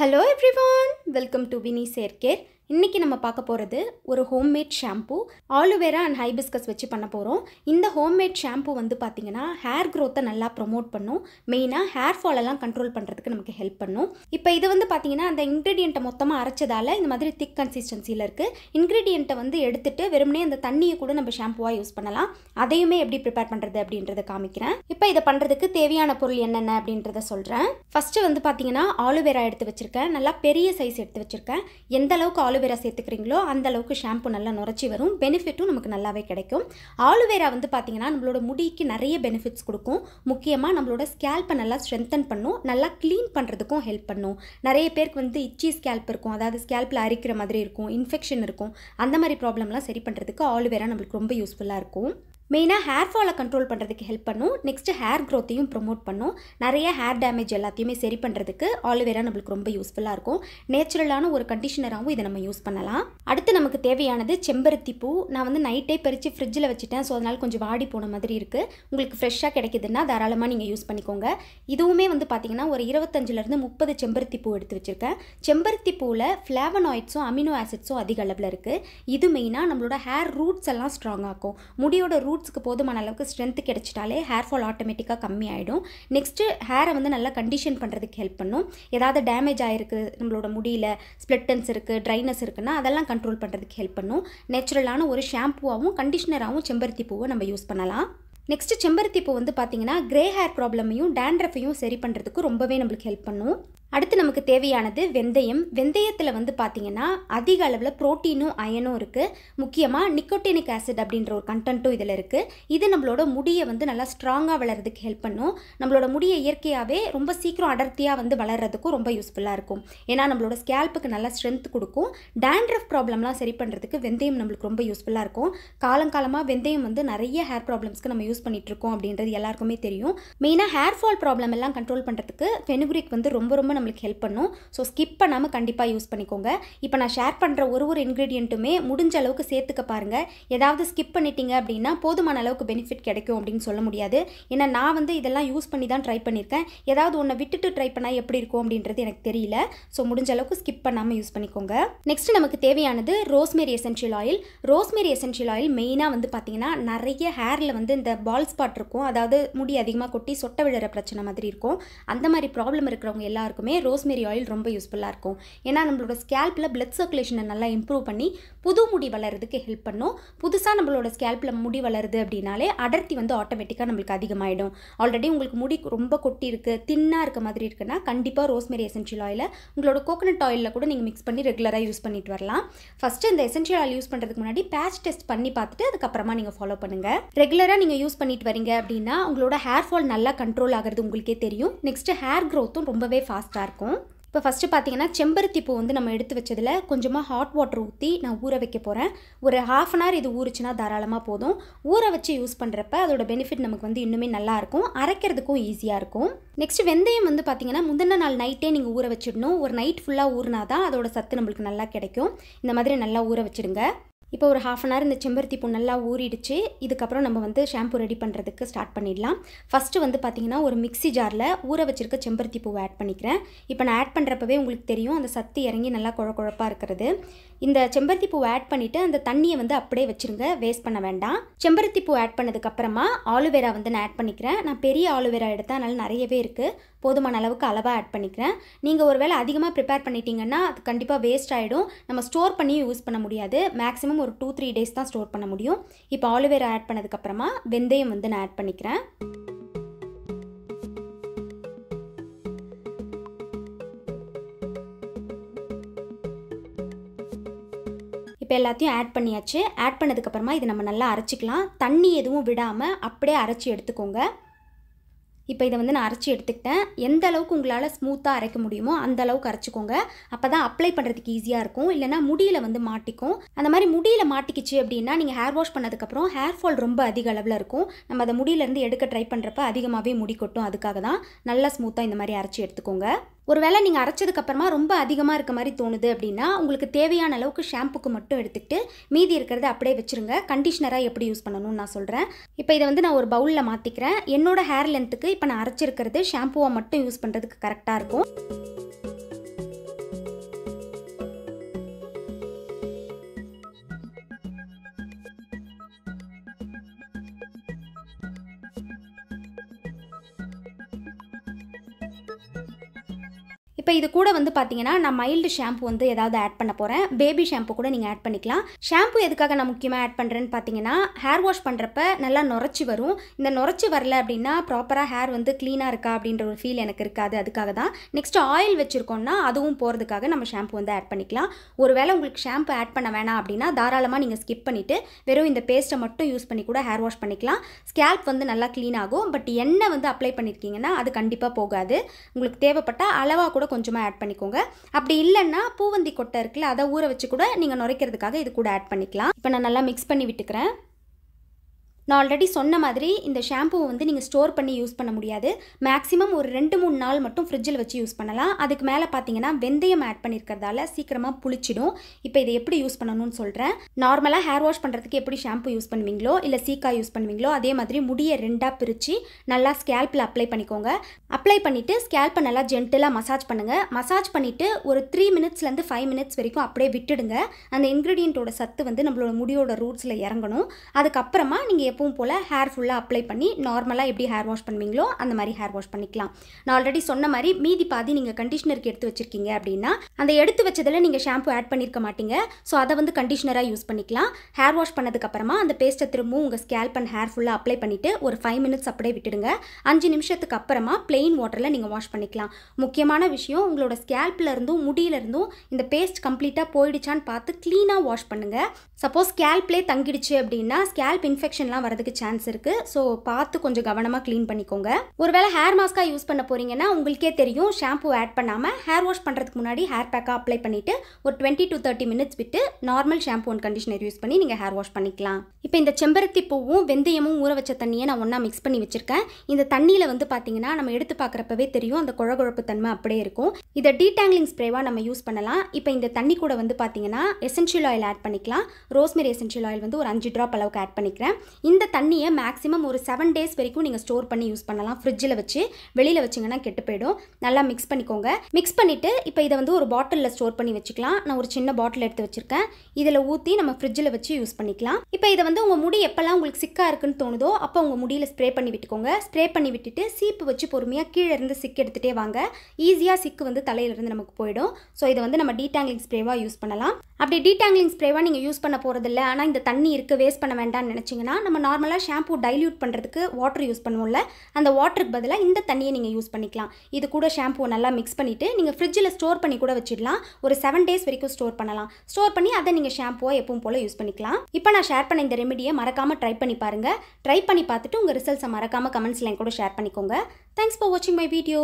Hello everyone, welcome to Winnie Serker. இன்றைக்கி நம்ம பார்க்க போகிறது ஒரு homemade shampoo aloe vera and hibiscus வச்சு பண்ண போகிறோம் இந்த ஹோம்மேட் ஷாம்பு வந்து பார்த்திங்கன்னா ஹேர் க்ரோத்தை நல்லா ப்ரொமோட் பண்ணும். மெயினாக ஹேர் ஃபால் எல்லாம் கண்ட்ரோல் பண்ணுறதுக்கு நமக்கு ஹெல்ப் பண்ணும். இப்போ இது வந்து பார்த்திங்கன்னா அந்த இன்க்ரீடியண்ட்டை மொத்தமாக அரைச்சதால இந்த மாதிரி திக் கன்சிஸ்டன்சியில் இருக்குது இன்க்ரீடியண்ட்டை வந்து எடுத்துட்டு வெறுமனே அந்த தண்ணியை கூட நம்ம ஷாம்புவாக யூஸ் பண்ணலாம். அதையுமே எப்படி ப்ரிப்பேர் பண்ணுறது அப்படின்றத காமிக்கிறேன். இப்போ இதை பண்ணுறதுக்கு தேவையான பொருள் என்னென்ன அப்படின்றத சொல்கிறேன் ஃபஸ்ட்டு வந்து பார்த்தீங்கன்னா ஆலுவேரா எடுத்து வச்சுருக்கேன். நல்லா பெரிய சைஸ் எடுத்து வச்சுருக்கேன். எந்த அளவுக்கு ஆலோவேரா சேர்த்துக்கிறீங்களோ அந்த அளவுக்கு ஷாம்பு நல்லா நுரைச்சி வரும். பெனிஃபிட்டும் நமக்கு நல்லாவே கிடைக்கும். ஆலுவேரா வந்து பார்த்தீங்கன்னா நம்மளோட முடிக்கு நிறைய பெனிஃபிட்ஸ் கொடுக்கும். முக்கியமாக நம்மளோட ஸ்கேல்ப்பை நல்லா ஸ்ட்ரென்தன் பண்ணும். நல்லா க்ளீன் பண்ணுறதுக்கும் ஹெல்ப் பண்ணும். நிறைய பேருக்கு வந்து இச்சி ஸ்கேல்ப் இருக்கும். அதாவது ஸ்கேல்ப்பில் அரிக்கிற மாதிரி இருக்கும். இன்ஃபெக்ஷன் இருக்கும். அந்த மாதிரி ப்ராப்ளம்லாம் சரி பண்ணுறதுக்கு ஆலுவேரா நம்மளுக்கு ரொம்ப யூஸ்ஃபுல்லாக இருக்கும். மெயினாக ஹேர் ஃபாலை கண்ட்ரோல் பண்ணுறதுக்கு ஹெல்ப் பண்ணும். நெக்ஸ்ட்டு ஹேர் க்ரோத்தையும் ப்ரொமோட் பண்ணும். நிறைய ஹேர் டேமேஜ் எல்லாத்தையுமே சரி பண்ணுறதுக்கு ஆலோவேரா நம்மளுக்கு ரொம்ப யூஸ்ஃபுல்லாக இருக்கும். நேச்சுரலான ஒரு கண்டிஷனராகவும் இதை நம்ம யூஸ் பண்ணலாம். அடுத்து நமக்கு தேவையானது செம்பருத்தி பூ. நான் வந்து நைட்டே பறித்து ஃப்ரிட்ஜில் வச்சுட்டேன். ஸோ அதனால் கொஞ்சம் வாடி போன மாதிரி இருக்குது உங்களுக்கு ஃப்ரெஷ்ஷாக கிடைக்குதுன்னா தாராளமாக நீங்கள் யூஸ் பண்ணிக்கோங்க. இதுவுமே வந்து பார்த்தீங்கன்னா ஒரு இருபத்தஞ்சிலேருந்து முப்பது செம்பருத்தி பூ எடுத்து வச்சுருக்கேன். செம்பருத்தி பூவில் ஃப்ளாவனாய்ட்ஸும் அமினோ ஆசிட்ஸும் அதிக அளவில் இருக்குது இது மெயினாக நம்மளோட ஹேர் ரூட்ஸ் எல்லாம் ஸ்ட்ராங் ஆக்கும். முடியோட ரூட்ஸுக்கு போதுமான அளவுக்கு ஸ்ட்ரென்த் கிடைச்சிட்டாலே ஹேர் ஃபால் ஆட்டோமேட்டிக்காக கம்மி ஆகிடும் நெக்ஸ்ட்டு ஹேரை வந்து நல்லா கண்டிஷன் பண்ணுறதுக்கு ஹெல்ப் பண்ணும். ஏதாவது டேமேஜ் ஆகிருக்கு நம்மளோட முடியல ஸ்ப்ளிட்டன்ஸ் இருக்குது ட்ரைனஸ் இருக்குன்னா அதெல்லாம் கண்ட்ரோல் பண்ணுறதுக்கு ஹெல்ப் பண்ணும். நேச்சுரலான ஒரு ஷாம்புவாகவும் கண்டிஷனராகவும் செம்பருத்தி பூவை நம்ம யூஸ் பண்ணலாம். நெக்ஸ்ட்டு செம்பருத்தி பூ வந்து பார்த்தீங்கன்னா கிரே ஹேர் ப்ராப்ளமையும் டேண்ட்ரஃபையும் சரி பண்ணுறதுக்கு ரொம்பவே நம்மளுக்கு ஹெல்ப் பண்ணும். அடுத்து நமக்கு தேவையானது வெந்தயம். வெந்தயத்தில் வந்து பார்த்தீங்கன்னா அதிக அளவில் ப்ரோட்டீனும் அயனும் இருக்குது முக்கியமாக நிக்கோட்டினிக் ஆசிட் அப்படின்ற ஒரு கண்டென்ட்டும் இதில் இருக்குது இது நம்மளோட முடியை வந்து நல்லா ஸ்ட்ராங்காக வளர்கிறதுக்கு ஹெல்ப் பண்ணும். நம்மளோட முடியை இயற்கையாகவே ரொம்ப சீக்கிரம் அடர்த்தியாக வந்து வளர்கிறதுக்கும் ரொம்ப யூஸ்ஃபுல்லாக இருக்கும். ஏன்னா நம்மளோட ஸ்கேல்ப்புக்கு நல்லா ஸ்ட்ரென்த் கொடுக்கும். டேண்ட்ரஃப் ப்ராப்ளம்லாம் சரி பண்ணுறதுக்கு வெந்தயம் நம்மளுக்கு ரொம்ப யூஸ்ஃபுல்லாக இருக்கும். காலங்காலமாக வெந்தயம் வந்து நிறைய ஹேர் ப்ராப்ளம்ஸ்க்கு நம்ம யூஸ் பண்ணிகிட்ருக்கோம் அப்படின்றது எல்லாருக்குமே தெரியும். மெயினாக ஹேர் ஃபால் ப்ராப்ளம் எல்லாம் கண்ட்ரோல் பண்ணுறதுக்கு ஃபெனுக்ரிக் வந்து ரொம்ப ரொம்ப நம்மளுக்கு ஹெல்ப் பண்ணும். ஸோ ஸ்கிப் பண்ணாமல் கண்டிப்பாக யூஸ் பண்ணிக்கோங்க. இப்போ நான் ஷேர் பண்ணுற ஒரு ஒரு இன்க்ரீடியண்ட்டுமே முடிஞ்ச அளவுக்கு சேர்த்துக்க பாருங்கள் ஏதாவது ஸ்கிப் பண்ணிட்டீங்க அப்படின்னா போதுமான அளவுக்கு பெனிஃபிட் கிடைக்கும் அப்படின்னு சொல்ல முடியாது. ஏன்னா நான் வந்து இதெல்லாம் யூஸ் பண்ணி தான் ட்ரை பண்ணியிருக்கேன் ஏதாவது ஒன்றை விட்டுட்டு ட்ரை பண்ணால் எப்படி இருக்கும் அப்படின்றது எனக்கு தெரியல. ஸோ முடிஞ்ச அளவுக்கு ஸ்கிப் பண்ணாமல் யூஸ் பண்ணிக்கோங்க. நெக்ஸ்ட் நமக்கு தேவையானது rosemary essential oil rosemary essential oil மெயினாக வந்து பார்த்தீங்கன்னா நிறைய ஹேரில் வந்து இந்த பால் ஸ்பாட் இருக்கும். அதாவது முடி அதிகமாக கொட்டி சொட்ட விழுற பிரச்சனை மாதிரி இருக்கும். அந்த மாதிரி ப்ராப்ளம் இருக்கிறவங்க எல்லாருக்குமே ரோஸ்மேரி ஆயில் ரொம்ப யூஸ்ஃபுல்லாக இருக்கும். ஏன்னா நம்மளோட ஸ்கேல்பில் பிளட் சர்க்குலேஷனை நல்லா இம்ப்ரூவ் பண்ணி புது முடி வளர்கிறதுக்கு ஹெல்ப் பண்ணும். புதுசாக நம்மளோட ஸ்கேல்பில் முடி வளருது அப்படின்னாலே அடர்த்தி வந்து ஆட்டோமேட்டிக்காக நம்மளுக்கு அதிகமாகிடும் ஆல்ரெடி உங்களுக்கு முடி ரொம்ப கொட்டி இருக்குது தின்னாக இருக்க மாதிரி இருக்குன்னா கண்டிப்பாக ரோஸ்மெரி எசென்ஷியல் ஆயிலை உங்களோட கோகனட் ஆயிலில் கூட நீங்கள் மிக்ஸ் பண்ணி ரெகுலராக யூஸ் பண்ணிட்டு வரலாம். ஃபஸ்ட்டு இந்த எசென்ஷியல் ஆயில் யூஸ் பண்ணுறதுக்கு முன்னாடி பேட்ச் டெஸ்ட் பண்ணி பார்த்துட்டு அதுக்கப்புறமா நீங்கள் ஃபாலோ பண்ணுங்கள் ரெகுலராக நீங்கள் யூஸ் பண்ணிட்டு வரீங்க அப்படின்னா உங்களோட ஹேர் ஃபால் நல்லா கண்ட்ரோல் ஆகிறது உங்களுக்கே தெரியும். நெக்ஸ்ட்டு ஹேர் க்ரோத்தும் ரொம்பவே ஃபாஸ்ட்டாக இருக்கும் இப்போ ஃபஸ்ட்டு பார்த்தீங்கன்னா செம்பருத்தி பூ வந்து நம்ம எடுத்து வச்சதில் கொஞ்சமாக ஹாட் வாட்டர் ஊற்றி நான் ஊற வைக்க போகிறேன் ஒரு ஹாஃப் அன் ஹவர் இது ஊறுச்சுன்னா தாராளமாக போதும். ஊற வச்சு யூஸ் பண்ணுறப்ப அதோட பெனிஃபிட் நமக்கு வந்து இன்னுமே நல்லாயிருக்கும். அரைக்கிறதுக்கும் ஈஸியாக இருக்கும். நெக்ஸ்ட் வெந்தயம் வந்து பார்த்தீங்கன்னா முந்தின நாள் நைட்டே நீங்கள் ஊற வச்சிடணும். ஒரு நைட் ஃபுல்லாக ஊறினா தான் அதோட சத்து நம்மளுக்கு நல்லா கிடைக்கும். இந்த மாதிரி நல்லா ஊற வச்சிடுங்க. இப்போ ஒரு ஹாஃப் அன் ஹவர் இந்த செம்பருத்தி பூ நல்லா ஊறிடுச்சு. இதுக்கப்புறம் நம்ம வந்து ஷாம்பு ரெடி பண்ணுறதுக்கு ஸ்டார்ட் பண்ணிடலாம். ஃபஸ்ட்டு வந்து பார்த்திங்கன்னா ஒரு மிக்ஸி ஜாரில் ஊற வச்சிருக்க செம்பருத்தி பூவை ஆட் பண்ணிக்கிறேன். இப்போ நான் ஆட் பண்ணுறப்பவே உங்களுக்கு தெரியும் அந்த சத்து இறங்கி நல்லா குழ குழப்பாக இருக்கிறது. இந்த செம்பருத்தி பூவை ஆட் பண்ணிவிட்டு அந்த தண்ணியை வந்து அப்படியே வச்சுருங்க வேஸ்ட் பண்ண வேண்டாம். செம்பருத்தி பூ ஆட் பண்ணதுக்கப்புறமா ஆலுவேரா வந்து நான் ஆட் பண்ணிக்கிறேன். நான் பெரிய ஆலுவேரா எடுத்தேன் அதனால் நிறையவே இருக்குது போதுமான அளவுக்கு அளவாக ஆட் பண்ணிக்கிறேன். நீங்கள் ஒரு வேளை அதிகமாக ப்ரிப்பேர் பண்ணிட்டீங்கன்னா அது கண்டிப்பாக வேஸ்ட் ஆகிடும் நம்ம ஸ்டோர் பண்ணியும் யூஸ் பண்ண முடியாது. மேக்ஸிமம் ஒரு டூ த்ரீ டேஸ் தான் ஸ்டோர் பண்ண முடியும். இப்போ ஆலுவேரா ஆட் பண்ணதுக்கப்புறமா வெந்தயம் வந்து நான் ஆட் பண்ணிக்கிறேன். இப்போ எல்லாத்தையும் ஆட் பண்ணியாச்சு. ஆட் பண்ணதுக்கப்புறமா இது நம்ம நல்லா அரைச்சிக்கலாம். தண்ணி எதுவும் விடாமல் அப்படியே அரைச்சி எடுத்துக்கோங்க. இப்போ இதை வந்து நான் அரைச்சி எடுத்துக்கிட்டேன். எந்த அளவுக்கு உங்களால் ஸ்மூத்தாக அரைக்க முடியுமோ அந்த அளவுக்கு அரைச்சிக்கோங்க. அப்போ தான் அப்ளை பண்ணுறதுக்கு ஈஸியாக இருக்கும். இல்லைனா முடியில் வந்து மாட்டிக்கும். அந்த மாதிரி முடியில் மாட்டிக்கிச்சு அப்படின்னா நீங்கள் ஹேர் வாஷ் பண்ணதுக்கப்புறம் ஹேர் ஃபால் ரொம்ப அதிக அளவில் இருக்கும். நம்ம அதை முடியிலேருந்து எடுக்க ட்ரை பண்ணுறப்ப அதிகமாகவே முடி கொட்டும். அதுக்காக தான் நல்லா ஸ்மூத்தாக இந்த மாதிரி அரைச்சி எடுத்துக்கோங்க. ஒருவேளை நீங்கள் அரைச்சதுக்கப்புறமா ரொம்ப அதிகமாக இருக்க மாதிரி தோணுது அப்படின்னா உங்களுக்கு தேவையான அளவுக்கு ஷாம்புக்கு மட்டும் எடுத்துக்கிட்டு மீதி இருக்கிறத அப்படியே வச்சுருங்க. கண்டிஷ்னராக எப்படி யூஸ் பண்ணணும்னு நான் சொல்கிறேன் இப்போ இதை வந்து நான் ஒரு பவுலில் மாற்றிக்கிறேன் என்னோட ஹேர் லென்த்துக்கு இப்போ நான் அரைச்சிருக்கிறது ஷாம்புவை மட்டும் யூஸ் பண்ணுறதுக்கு கரெக்டாக இருக்கும். இப்போ இது கூட வந்து பார்த்தீங்கன்னா நான் மைல்டு ஷாம்பு வந்து ஏதாவது ஆட் பண்ண போகிறேன் பேபி ஷாம்பு கூட நீங்கள் ஆட் பண்ணிக்கலாம். ஷாம்பு எதுக்காக நான் முக்கியமாக ஆட் பண்ணுறேன்னு பார்த்தீங்கன்னா ஹேர் வாஷ் பண்ணுறப்ப நல்லா நுரைச்சி வரும். இந்த நுரைச்சி வரல அப்படின்னா ப்ராப்பராக ஹேர் வந்து க்ளீனாக இருக்கா அப்படின்ற ஒரு ஃபீல் எனக்கு இருக்காது. அதுக்காக தான். நெக்ஸ்ட் ஆயில் வச்சுருக்கோம்னா அதுவும் போகிறதுக்காக நம்ம ஷாம்பு வந்து ஆட் பண்ணிக்கலாம். ஒருவேளை உங்களுக்கு ஷாம்பு ஆட் பண்ண வேணாம் அப்படின்னா தாராளமாக நீங்கள் ஸ்கிப் பண்ணிவிட்டு வெறும் இந்த பேஸ்ட்டை மட்டும் யூஸ் பண்ணி கூட ஹேர் வாஷ் பண்ணிக்கலாம். ஸ்கேல்ப் வந்து நல்லா க்ளீன் ஆகும். பட் எண்ணெய் வந்து அப்ளை பண்ணியிருக்கீங்கன்னா அது கண்டிப்பாக போகாது. உங்களுக்கு தேவைப்பட்டால் அளவாக கூட கொஞ்சமாக ஆட் பண்ணிக்கோங்க. அப்படி இல்லைன்னா பூவந்தி கொட்டை இருக்குல்ல அதை ஊற வச்சு கூட நீங்கள் நுரைக்கிறதுக்காக இது கூட ஆட் பண்ணிக்கலாம். இப்போ நான் நல்லா மிக்ஸ் பண்ணி விட்டுக்கிறேன். நான் ஆல்ரெடி சொன்ன மாதிரி இந்த ஷாம்புவை வந்து நீங்கள் ஸ்டோர் பண்ணி யூஸ் பண்ண முடியாது. மேக்ஸிமம் ஒரு ரெண்டு மூணு நாள் மட்டும் ஃப்ரிட்ஜில் வச்சு யூஸ் பண்ணலாம். அதுக்கு மேலே பார்த்தீங்கன்னா வெந்தயம் ஆட் பண்ணியிருக்கிறதால சீக்கிரமாக புளிச்சிடும். இப்போ இதை எப்படி யூஸ் பண்ணணும்னு சொல்கிறேன் நார்மலாக ஹேர் வாஷ் பண்ணுறதுக்கு எப்படி ஷாம்பு யூஸ் பண்ணுவீங்களோ இல்லை சீக்கா யூஸ் பண்ணுவீங்களோ அதே மாதிரி முடியை ரெண்டாக பிரித்து நல்லா ஸ்கேல்பில் அப்ளை பண்ணிக்கோங்க. அப்ளை பண்ணிவிட்டு ஸ்கேல்ப்பை நல்லா ஜென்டிலாக மசாஜ் பண்ணுங்கள் மசாஜ் பண்ணிவிட்டு ஒரு த்ரீ மினிட்ஸ்லேருந்து ஃபைவ் மினிட்ஸ் வரைக்கும் அப்படியே விட்டுடுங்க. அந்த இன்க்ரீடியண்ட்டோட சத்து வந்து நம்மளோட முடியோட ரூட்ஸில் இறங்கணும். அதுக்கப்புறமா நீங்கள் எப்பவும் போல் ஹேர் ஃபுல்லாக அப்ளை பண்ணி நார்மலாக எப்படி ஹேர் வாஷ் பண்ணுவீங்களோ அந்த மாதிரி ஹேர் வாஷ் பண்ணிக்கலாம். நான் ஆல்ரெடி சொன்ன மாதிரி மீதி பாதி நீங்கள் கண்டிஷனருக்கு எடுத்து வச்சிருக்கீங்க அப்படின்னா அந்த எடுத்து வச்சதில் நீங்கள் ஷாம்பு ஆட் பண்ணியிருக்க மாட்டீங்க. ஸோ அதை வந்து கண்டிஷனராக யூஸ் பண்ணிக்கலாம். ஹேர் வாஷ் பண்ணதுக்கப்புறமா அந்த பேஸ்ட்டை திரும்பவும் உங்கள் ஸ்கேல்ப் அண்ட் ஹேர் ஃபுல்லாக அப்ளை பண்ணிவிட்டு ஒரு ஃபைவ் மினிட்ஸ் அப்படியே விட்டுடுங்க. அஞ்சு நிமிஷத்துக்கு அப்புறமா பிளெயின் வாட்டரில் நீங்கள் வாஷ் பண்ணிக்கலாம். முக்கியமான விஷயம் உங்களோட ஸ்கேல்ப்ல இருந்தும் இருந்தும் இந்த பேஸ்ட் கம்ப்ளீட்டாக போயிடுச்சான்னு பார்த்து க்ளீனாக வாஷ் பண்ணுங்கள் சப்போஸ் ஸ்கேல்ப்லேயே தங்கிடுச்சு அப்படின்னா ஸ்கேல்ப் இன்ஃபெக்ஷன்லாம் வரதுக்கு சான்ஸ் இருக்குது ஸோ பார்த்து கொஞ்சம் கவனமாக க்ளீன் பண்ணிக்கோங்க. ஒருவேளை ஹேர் மாஸ்க்காக யூஸ் பண்ண போகிறீங்கன்னா உங்களுக்கே தெரியும் ஷாம்பு ஆட் பண்ணாமல் ஹேர் வாஷ் பண்ணுறதுக்கு முன்னாடி ஹேர் பேக்காக அப்ளை பண்ணிவிட்டு ஒரு டுவெண்ட்டி டு தேர்ட்டி மினிட்ஸ் விட்டு normal shampoo and conditioner use பண்ணி நீங்கள் ஹேர் வாஷ் பண்ணிக்கலாம். இப்போ இந்த செம்பருத்தி பூவும் வெந்தயமும் ஊற வச்ச தண்ணியை நான் ஒன்றா மிக்ஸ் பண்ணி வச்சுருக்கேன். இந்த தண்ணியில் வந்து பார்த்தீங்கன்னா நம்ம எடுத்து பார்க்குறப்பவே தெரியும் அந்த குழகுழப்பு தன்மை அப்படியே இருக்கும். இதை டீடாங்கிளிங் ஸ்ப்ரேவாக நம்ம யூஸ் பண்ணலாம். இப்போ இந்த தண்ணி கூட வந்து பார்த்தீங்கன்னா எசென்ஷியல் ஆயில் ஆட் பண்ணிக்கலாம். ரோஸ்மெரி எசென்ஷியல் ஆயில் வந்து ஒரு அஞ்சு ட்ராப் அளவுக்கு ஆட் பண்ணிக்கிறேன். இந்த தண்ணியை மேக்ஸிமம் ஒரு செவன் டேஸ் வரைக்கும் நீங்கள் ஸ்டோர் பண்ணி யூஸ் பண்ணலாம். ஃப்ரிட்ஜில் வச்சு வெளியில் வச்சிங்கன்னா கெட்டு போயிடும். நல்லா மிக்ஸ் பண்ணிக்கோங்க. மிக்ஸ் பண்ணிவிட்டு இப்போ இதை வந்து ஒரு பாட்டிலில் ஸ்டோர் பண்ணி வச்சுக்கலாம். நான் ஒரு சின்ன பாட்டில் எடுத்து வச்சுருக்கேன். இதில் ஊற்றி நம்ம ஃப்ரிட்ஜில் வச்சு யூஸ் பண்ணிக்கலாம். இப்போ இதை வந்து உங்கள் முடி எப்போல்லாம் உங்களுக்கு சிக்காக இருக்குன்னு தோணுதோ அப்போ உங்கள் முடியில் ஸ்ப்ரே பண்ணி விட்டுக்கோங்க. ஸ்ப்ரே பண்ணி விட்டுட்டு சீப்பு வச்சு பொறுமையாக கீழே இருந்து சிக்கு எடுத்துகிட்டே வாங்க. ஈஸியாக சிக்கு வந்து தலையிலிருந்து நமக்கு போயிடும். ஸோ இதை வந்து நம்ம டீடாங்கிங் ஸ்ப்ரேவாக யூஸ் பண்ணலாம். அப்படி டீடாங்கிங் ஸ்ப்ரேவாக நீங்கள் யூஸ் பண்ண போகிறதில்ல ஆனால் இந்த தண்ணி இருக்குது வேஸ்ட் பண்ண வேண்டாம்னு நினச்சிங்கன்னா நம்ம நார்மலாக ஷாம்பூ டைல்யூட் பண்ணுறதுக்கு வாட்டர் யூஸ் பண்ணுவோம்ல அந்த வாட்டருக்கு பதிலாக இந்த தண்ணியை நீங்கள் யூஸ் பண்ணிக்கலாம். இது கூட ஷாம்பூ நல்லா மிக்ஸ் பண்ணிவிட்டு நீங்கள் ஃப்ரிட்ஜில் ஸ்டோர் பண்ணி கூட வச்சிடலாம். ஒரு செவன் டேஸ் வரைக்கும் ஸ்டோர் பண்ணலாம். ஸ்டோர் பண்ணி அதை நீங்கள் ஷாம்புவை எப்பவும் போல் யூஸ் பண்ணிக்கலாம். இப்போ நான் ஷேர் பண்ண இந்த ரெமிடியை மறக்காமல் ட்ரை பண்ணி பாருங்கள் ட்ரை பண்ணி பார்த்துட்டு உங்கள் ரிசல்ட்ஸை மறக்காமல் கமெண்ட்ஸில் என் கூட ஷேர் பண்ணிக்கோங்க. தேங்க்ஸ் ஃபார் வாட்சிங் மை வீடியோ